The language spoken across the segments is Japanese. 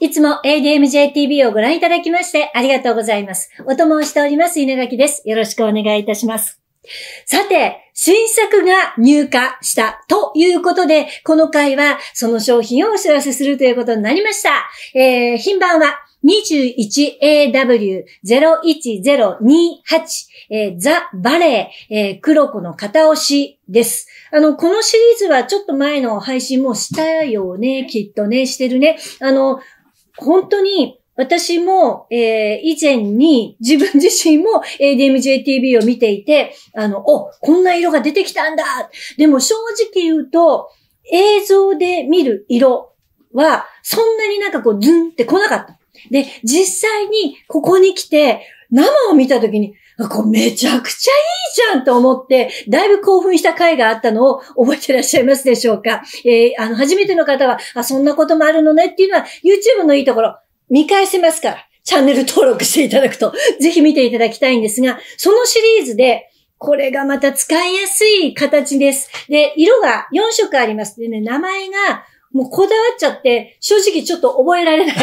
いつも ADMJTV をご覧いただきましてありがとうございます。お供をしております稲垣です。よろしくお願いいたします。さて、新作が入荷したということで、この回はその商品をお知らせするということになりました。えー、品番は 21AW01028、えーザ・バレー、えー黒子の片押しです。あの、このシリーズはちょっと前の配信もしたよね、きっとね、してるね。あの、本当に、私も、えー以前に自分自身も ADMJTV を見ていて、あの、お、こんな色が出てきたんだでも正直言うと、映像で見る色は、そんなになんかこう、ズンって来なかった。で、実際にここに来て、生を見たときに、これめちゃくちゃいいじゃんと思って、だいぶ興奮した回があったのを覚えてらっしゃいますでしょうか？えーあの、初めての方は、あ、そんなこともあるのねっていうのは、YouTube のいいところ、見返せますから、チャンネル登録していただくと、ぜひ見ていただきたいんですが、そのシリーズで、これがまた使いやすい形です。で、色が4色あります。でね、名前が、もうこだわっちゃって、正直ちょっと覚えられない。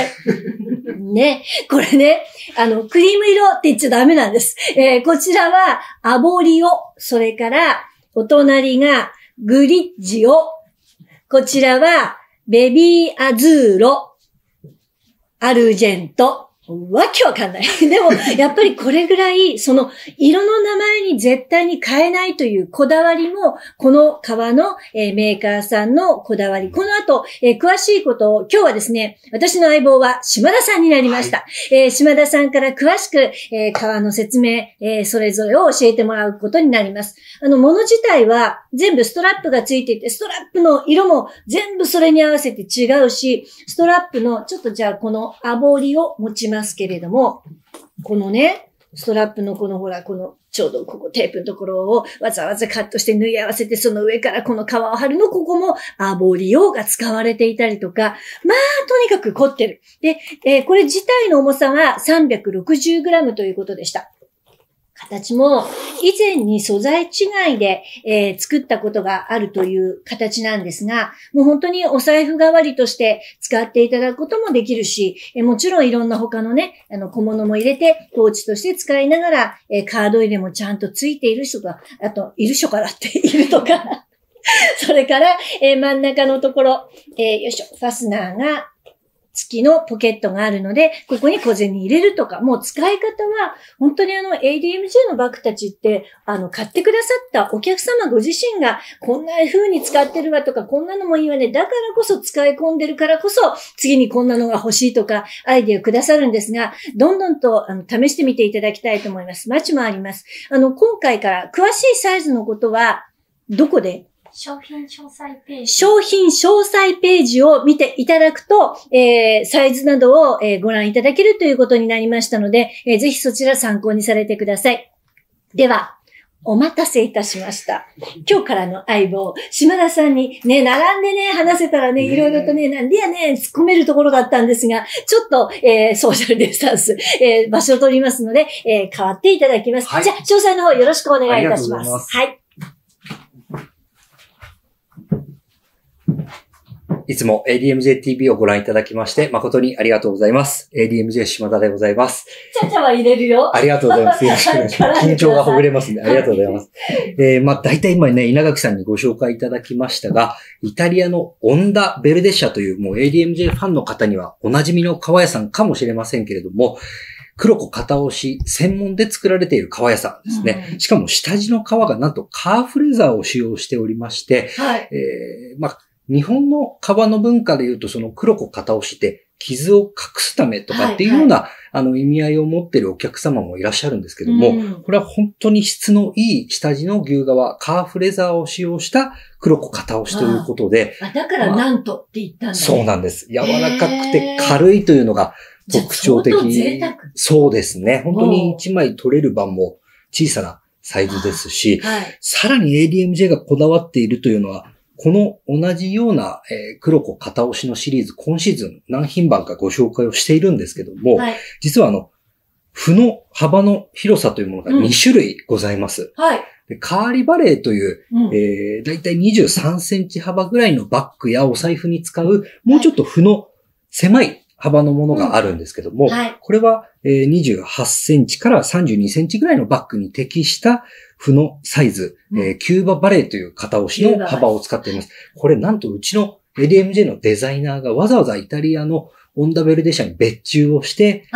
ね。これね、あの、クリーム色って言っちゃダメなんです。えーこちらは、アボリオ。それから、お隣が、グリッジオ。こちらは、ベビーアズーロ。アルジェント。わけわかんない。でも、やっぱりこれぐらい、その、色の名前に絶対に変えないというこだわりも、この革の、えーメーカーさんのこだわり。この後、えー詳しいことを、今日はですね、私の相棒は島田さんになりました。えー島田さんから詳しく、えー革の説明、えーそれぞれを教えてもらうことになります。あの、物自体は全部ストラップがついていて、ストラップの色も全部それに合わせて違うし、ストラップの、ちょっとじゃあこのアボリを持ちますますけれども、このね、ストラップのこのほら、このちょうどここテープのところをわざわざカットして縫い合わせて、その上からこの皮を貼るの、ここもアボリオが使われていたりとか、まあ、とにかく凝ってる。で、えーこれ自体の重さは 360g ということでした。形も以前に素材違いで、えー作ったことがあるという形なんですが、もう本当にお財布代わりとして使っていただくこともできるし、えーもちろんいろんな他のね、あの小物も入れて、ポーチとして使いながら、えーカード入れもちゃんとついている人が、あと、いる人からっているとか、それから、え真ん中のところ、えよいしょ、ファスナーが付きのポケットがあるので、ここに小銭入れるとか、もう使い方は、本当にあの ADMG のバッグたちって、あの、買ってくださったお客様ご自身が、こんな風に使ってるわとか、こんなのもいいわね。だからこそ使い込んでるからこそ、次にこんなのが欲しいとか、アイディアくださるんですが、どんどんとあの試してみていただきたいと思います。マチもあります。あの、今回から詳しいサイズのことは、どこで商品詳細ページ。商品詳細ページを見ていただくと、えーサイズなどを、えーご覧いただけるということになりましたので、えーぜひそちら参考にされてください。では、お待たせいたしました。今日からの相棒、島田さんにね、並んでね、話せたらね、いろいろとね、なんでやねん、突っ込めるところだったんですが、ちょっと、えーソーシャルディスタンス、えー場所を取りますので、えー変わっていただきます。はいじゃあ、詳細の方よろしくお願いいたします。ますはい。いつも ADMJTV をご覧いただきまして誠にありがとうございます。ADMJ 島田でございます。ちゃちゃは入れるよ。ありがとうございます。よろしくお願いします。緊張がほぐれますんで、ありがとうございます。えー、まあ、大体今ね、稲垣さんにご紹介いただきましたが、イタリアのオンダ・ベルデ社というもう ADMJ ファンの方にはお馴染みの革屋さんかもしれませんけれども、黒子片押し専門で作られている革屋さんですね。うんしかも下地の革がなんとカーフレザーを使用しておりまして、はい。えーまあ、日本の革の文化で言うと、その黒子片押しって、傷を隠すためとかっていうような、あの意味合いを持っているお客様もいらっしゃるんですけども、うんこれは本当に質のいい下地の牛革、カーフレザーを使用した黒子片押しということで、あ、だからなんとって言ったんだ、ね。そうなんです。柔らかくへてー軽いというのが特徴的。そうですね。本当に1枚取れる版も小さなサイズですし、はい。さらに ADMJ がこだわっているというのは、この同じような、えー黒子片押しのシリーズ、今シーズン何品番かご紹介をしているんですけども、はい。実はあの、負の幅の広さというものがうん2種類ございます。はい。でカーリバレーという、うんえー、だいたい23センチ幅ぐらいのバッグやお財布に使う、もうちょっと負の狭い幅のものがあるんですけども、はい。これはえー28センチから32センチぐらいのバッグに適した負のサイズ、うんえーキューババレーという型押しの幅を使っています。これなんとうちの ADMJ のデザイナーがわざわざイタリアのオンダベルデ社に別注をして、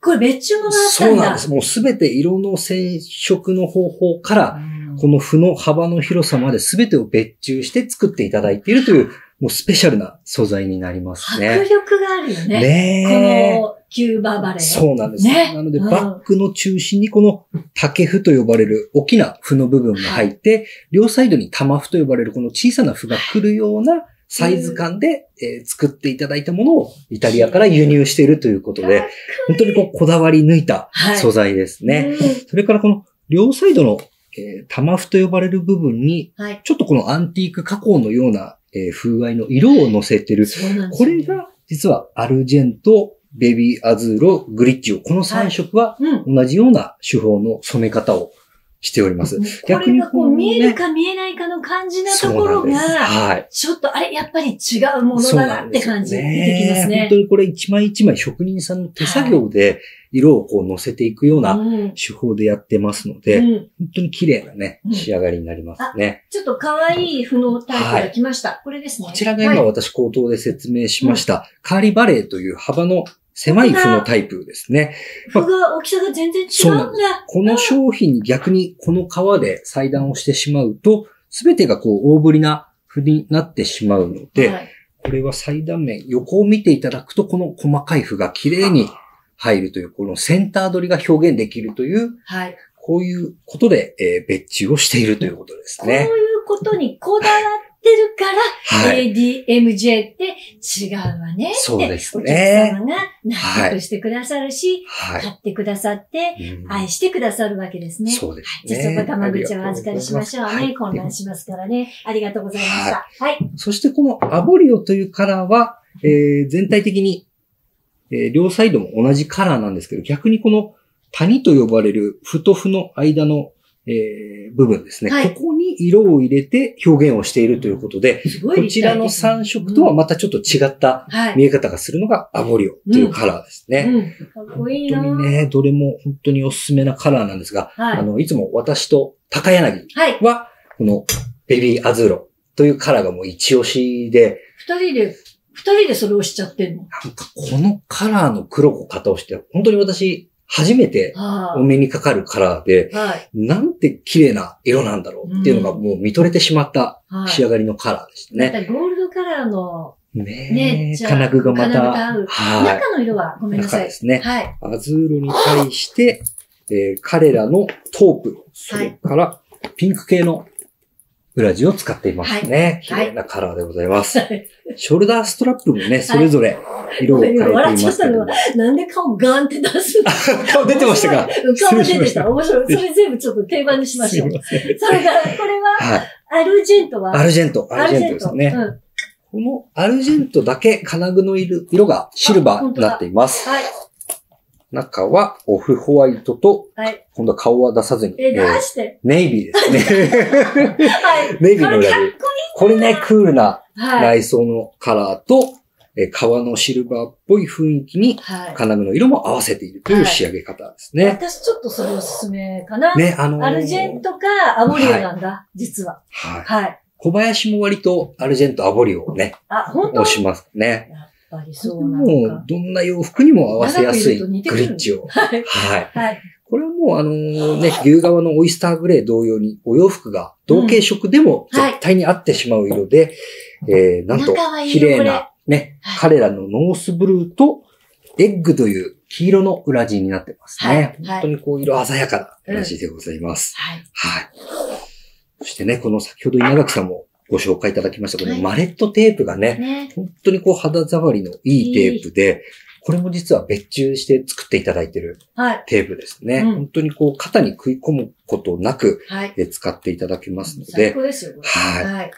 これ別注もらったんだ。そうなんです。もうすべて色の染色の方法から、うんこの負の幅の広さまで全てを別注して作っていただいているという、もうスペシャルな素材になります迫ね。力があるよね。ねえ。このキューババレー。そうなんです。ねなので、うんバッグの中心にこの竹符と呼ばれる大きな符の部分が入って、両サイドに玉符と呼ばれるこの小さな符が来るようなサイズ感で、えー作っていただいたものをイタリアから輸入しているということで、本当にこうこだわり抜いたはい素材ですね。うんそれからこの両サイドの、えー玉符と呼ばれる部分に、はい。ちょっとこのアンティーク加工のような、えー風合いの色を乗せてる。そうなんですこよれが実はアルジェント、ベビーアズーロ、グリッチオ。この3色はうん。同じような手法の染め方をしております。これがこうね見えるか見えないかの感じなところが、はい。ちょっとあれ、やっぱり違うものだなって感じできますね本当。にこれ一枚一枚職人さんの手作業で色をこう乗せていくようなうん手法でやってますのうで、ん本当に綺麗なねう、ん仕上がりになりますね。ちょっと可愛い符のタイプが来ました。これですね。こちらが今はい私口頭で説明しました、カーリバレーという幅の狭い符のタイプですね。符が大きさが全然違そうなんうんだ。この商品に逆にこの革で裁断をしてしまうと、すべてがこう大ぶりな符になってしまうので、はいこれは裁断面、横を見ていただくと、この細かい符が綺麗に入るという、このセンター取りが表現できるという、はい。こういうことで、えー別注をしているということですこういうね。ことにこだわってるから、はい。ADMJ って違うわね。そうですねお客様が納得してくださるし、は買ってくださって、い。うん愛してくださるわけですね。そうですじゃあそね。こ玉口をお預かりしましょうね。はい混乱しますからね。ありがとうございました。はい。そしてこのアボリオというカラーは、えー全体的に、えー両サイドも同じカラーなんですけど、逆にこの谷と呼ばれる符と符の間の、えー部分ですね、はいここに色を入れて表現をしているということで、こちらの3色とはまたちょっと違ったはい。見え方がするのがアボリオというカラーですね。うん。かっこいいな本当にね、どれも本当におすすめなカラーなんですが、はいあの、いつも私と高柳はこのベビーアズーロというカラーがもう一押しで、二人で、二人でそれをしちゃってんの？なんかこのカラーの黒子型をして、本当に私、初めてはお目にかかるカラーで、い。はい。なんて綺麗な色なんだろうっていうのがもう見とれてしまったはい。仕上がりのカラーでしたまね。たゴールドカラーのね金具がまた、はい。中の色はごめんなさい。中ですね。はい。アズーロに対して、えー彼らのトープ、それからピンク系の裏地を使っていますね。綺はい麗なカラーでございます。ショルダーストラップもね、それぞれ色を変えてい笑っちゃったのは、なんで顔ガンって出すの？顔出てましたか？顔出て。た面白い。それ全部ちょっと定番にしましょう。それから、これは、はい。アルジェントは？アルジェント、アルジェントですね。うん。このアルジェントだけ金具の色色がシルバーになっています。はい。中はオフホワイトと、はい。今度は顔は出さずに、え、出えーして。ネイビーですね。はい。ネイビーの裏地これね、クールないはい。内装のカラーと、えー革のシルバーっぽい雰囲気にはい。金具の色も合わせているという仕上げ方ですね。私ちょっとそれおすすめかな。ね、あのーアルジェントかアボリオなんだ、実は。はい。はい。小林も割とアルジェント、アボリオをね、あ、本当？押しますね。りそうなものかう、。どんな洋服にも合わせやすいグリッチを。はい。はい。はい。これはもうあのね、牛革のオイスターグレー同様にお洋服が同型色でもうんはい絶対に合ってしまう色で、えー、なんと綺麗なね、はい彼らのノースブルーとエッグという黄色の裏地になってますね。はいはい本当にこう色鮮やかな裏地でございます。はい。はい。そしてね、この先ほど稲垣さんもご紹介いただきました、こはいのマレットテープがね、ね。本当にこう肌触りのいいテープで、これも実は別注して作っていただいてるはい。テープですね。うん本当にこう肩に食い込むことなく使っていただけますの最で、高ですよ。はいはい。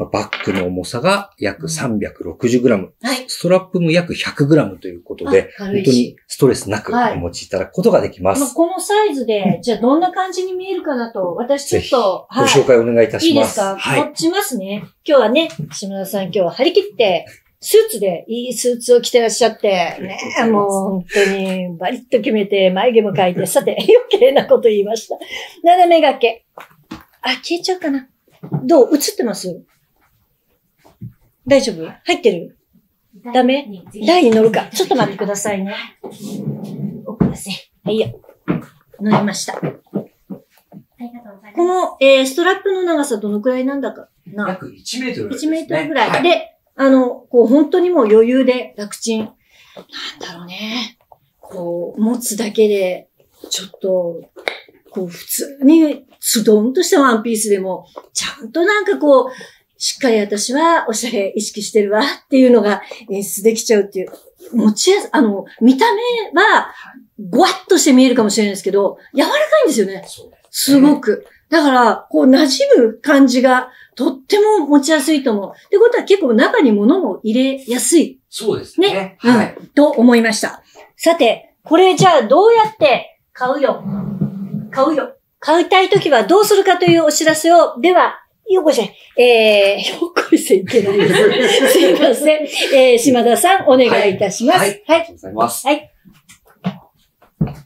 まあ、バッグの重さが約 360g、はい。ストラップも約 100g ということで、本当にストレスなくはいお持ちいただくことができま。ますあこのサイズで、じゃあどんな感じに見えるかなと、私ちょっと、ご紹介お願いいたいいしま。ですすか？はい。持ちますね。今日はね、島田さん今日は張り切ってスーツでいいスーツを着てらっしゃって、ねえ、もう本当にバリッと決めて眉毛も描いて、さて、余計なこと言いました。斜め掛け。あ、消えちゃうかな。どう？映ってます？大丈夫？入ってる？ダメ？台に乗るか。ちょっと待ってくださいね。奥ですね。はいよ。乗りました。ありがとうございます。この、えー、ストラップの長さどのくらいなんだかな？約1メートル、1メートルぐらい。はいで、あの、こう本当にもう余裕で楽ちん。なんだろうね。こう、持つだけで、ちょっと、こう普通に、スドンとしたワンピースでも、ちゃんとなんかこう、しっかり私はおしゃれ意識してるわっていうのが演出できちゃうっていう。持ちやす、あの、見た目は、ごわっとして見えるかもしれないですけど、柔らかいんですよね。そうですすごく。だから、こう、馴染む感じが、とっても持ちやすいと思う。ってことは結構中に物も入れやすいそうですね。ねはい。と思いました。さて、これじゃあどうやって買うよ買うよ買いたいときはどうするかというお知らせを、では、よっこいせん。えー、よっこいせんいけないです。すいません。えー、島田さん、お願いいたします。ははいい。ありがとうございます。はい。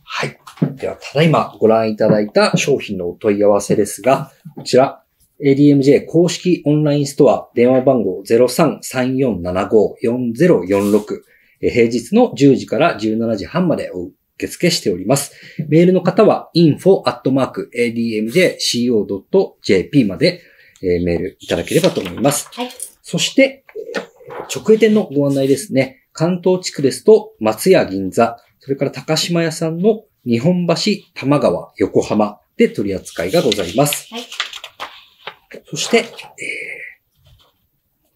はい。では、ただいまご覧いただいた商品のお問い合わせですが、こちら、ADMJ 公式オンラインストア、電話番号0334754046、えー平日の10時から17時半までお受付しております。メールの方は info.admjco.jp まで、えーメールいただければと思います。はいそして、えー直営店のご案内ですね。関東地区ですと、松屋銀座、それから高島屋さんの日本橋、玉川、横浜で取り扱いがございます。はいそして、えー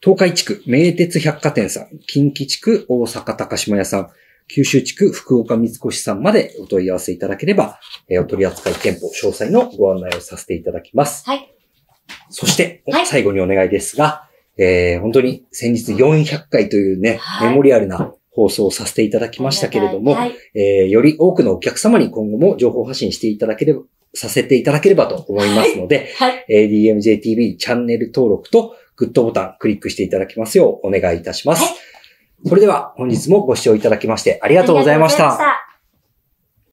東海地区、名鉄百貨店さん、近畿地区、大阪高島屋さん、九州地区、福岡三越さんまでお問い合わせいただければ、えーお取り扱い店舗詳細のご案内をさせていただきます。はい。そして、はい最後にお願いですが、えー本当に先日400回というね、はいメモリアルな放送をさせていただきましたけれども、はい。えーより多くのお客様に今後も情報発信していただければ、させていただければと思いますので、はい。ADMJTV チャンネル登録とグッドボタンクリックしていただきますようお願いいたします。はいそれでは本日もご視聴いただきまして。ありがとうございました